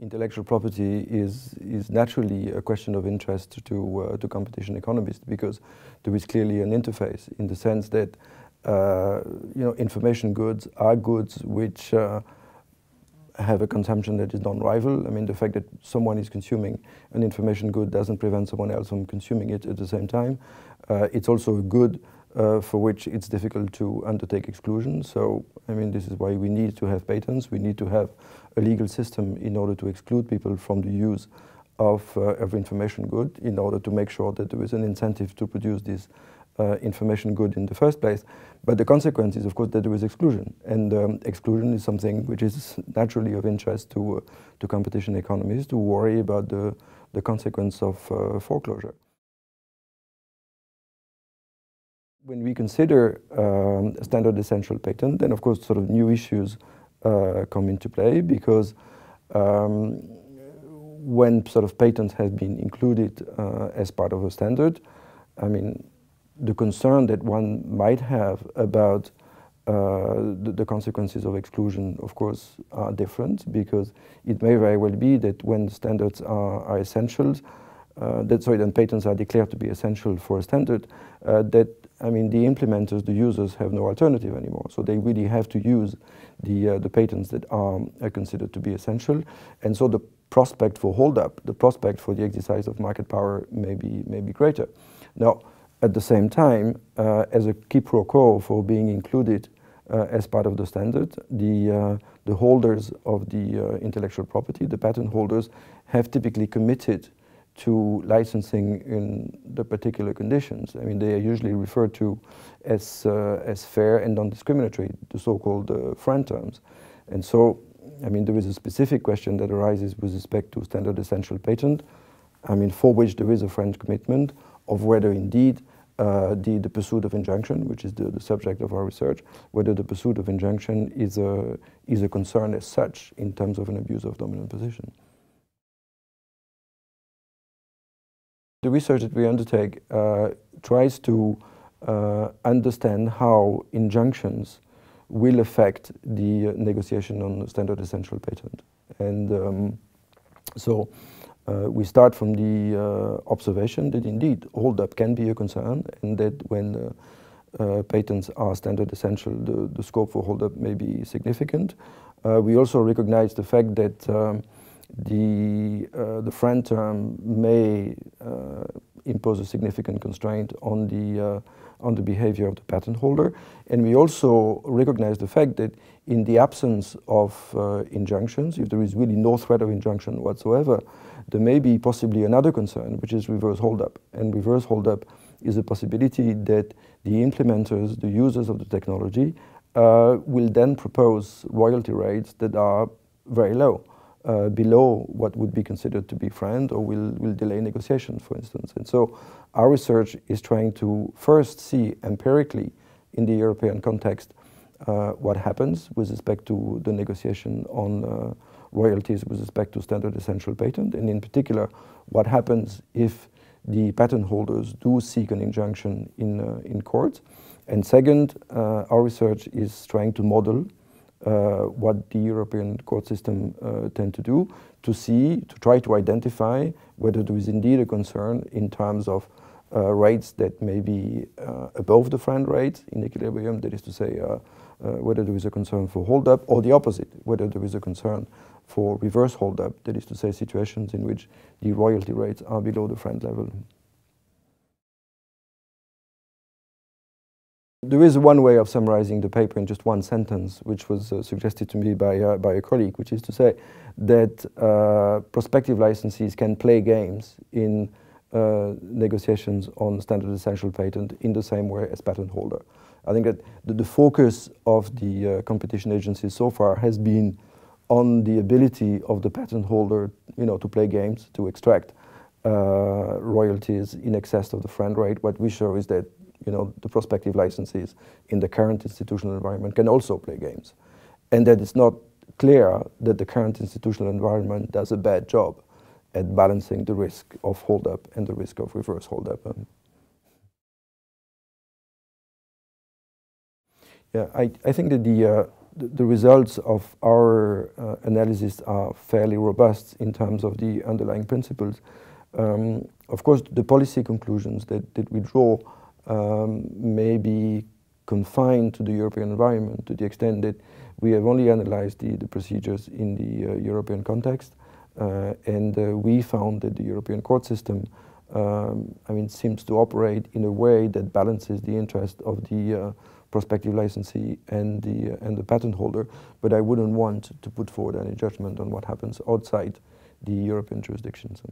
intellectual property is is naturally a question of interest to uh, to competition economists because there is clearly an interface in the sense that uh, you know information goods are goods which uh, have a consumption that is non-rival. I mean, the fact that someone is consuming an information good doesn't prevent someone else from consuming it at the same time. Uh, it's also a good uh, for which it's difficult to undertake exclusion. So, I mean, this is why we need to have patents. We need to have a legal system in order to exclude people from the use of, uh, of information good in order to make sure that there is an incentive to produce this uh, information good in the first place. But the consequence is, of course, that there is exclusion. And um, exclusion is something which is naturally of interest to, uh, to competition economies to worry about the, the consequence of uh, foreclosure. When we consider um, standard essential patent, then of course sort of new issues uh, come into play because um, when sort of patents have been included uh, as part of a standard, I mean, the concern that one might have about uh, the, the, consequences of exclusion, of course, are different because it may very well be that when standards are, are essentials, uh, that sorry, then patents are declared to be essential for a standard, uh, that I mean the implementers, the users have no alternative anymore. So they really have to use the uh, the patents that are, are considered to be essential, and so the prospect for holdup, the prospect for the exercise of market power may be may be greater. Now at the same time, uh, as a quid pro quo for being included uh, as part of the standard, the, uh, the holders of the uh, intellectual property, the patent holders, have typically committed to licensing in the particular conditions. I mean, they are usually referred to as, uh, as fair and non-discriminatory, the so-called uh, terms. And so, I mean, there is a specific question that arises with respect to standard essential patent, I mean, for which there is a FRAND commitment of whether indeed uh, the, the pursuit of injunction, which is the, the subject of our research, whether the pursuit of injunction is a, is a concern as such in terms of an abuse of dominant position. The research that we undertake uh, tries to uh, understand how injunctions will affect the uh, negotiation on standard essential patent. And um, so uh, we start from the uh, observation that indeed holdup can be a concern and that when uh, patents are standard essential, the, the scope for holdup may be significant. We also recognize the fact that um, the, uh, the FRAND term may impose a significant constraint on the, on the behavior of the patent holder. And we also recognize the fact that in the absence of injunctions, if there is really no threat of injunction whatsoever, there may be possibly another concern, which is reverse holdup. And reverse holdup is a possibility that the implementers, the users of the technology, uh, will then propose royalty rates that are very low, uh, below what would be considered to be FRAND or will, will delay negotiations, for instance. And so our research is trying to first see empirically in the European context uh, what happens with respect to the negotiation on uh, royalties with respect to standard essential patent, and in particular, what happens if the patent holders do seek an injunction in, uh, in court. And second, uh, our research is trying to model what the European court system uh, tend to do to see, to try to identify whether there is indeed a concern in terms of uh, rates that may be uh, above the FRAND rate in equilibrium, that is to say, whether there is a concern for hold-up, or the opposite, whether there is a concern for reverse holdup, that is to say situations in which the royalty rates are below the FRAND level. There is one way of summarizing the paper in just one sentence, which was uh, suggested to me by, uh, by a colleague, which is to say that uh, prospective licensees can play games in uh, negotiations on standard essential patent in the same way as patent holder. I think that the, the focus of the uh, competition agencies so far has been on the ability of the patent holder, you know, to play games, to extract uh, royalties in excess of the FRAND rate. What we show is that, you know, the prospective licensees in the current institutional environment can also play games. And that it's not clear that the current institutional environment does a bad job at balancing the risk of holdup and the risk of reverse holdup. Um, yeah, I, I think that the, uh, the, the results of our uh, analysis are fairly robust in terms of the underlying principles. Um, of course, the policy conclusions that, that we draw um, may be confined to the European environment to the extent that we have only analyzed the, the procedures in the uh, European context. Uh, and uh, we found that the European court system um, I mean, seems to operate in a way that balances the interest of the uh, prospective licensee and the, uh, and the patent holder, but I wouldn't want to put forward any judgment on what happens outside the European jurisdictions.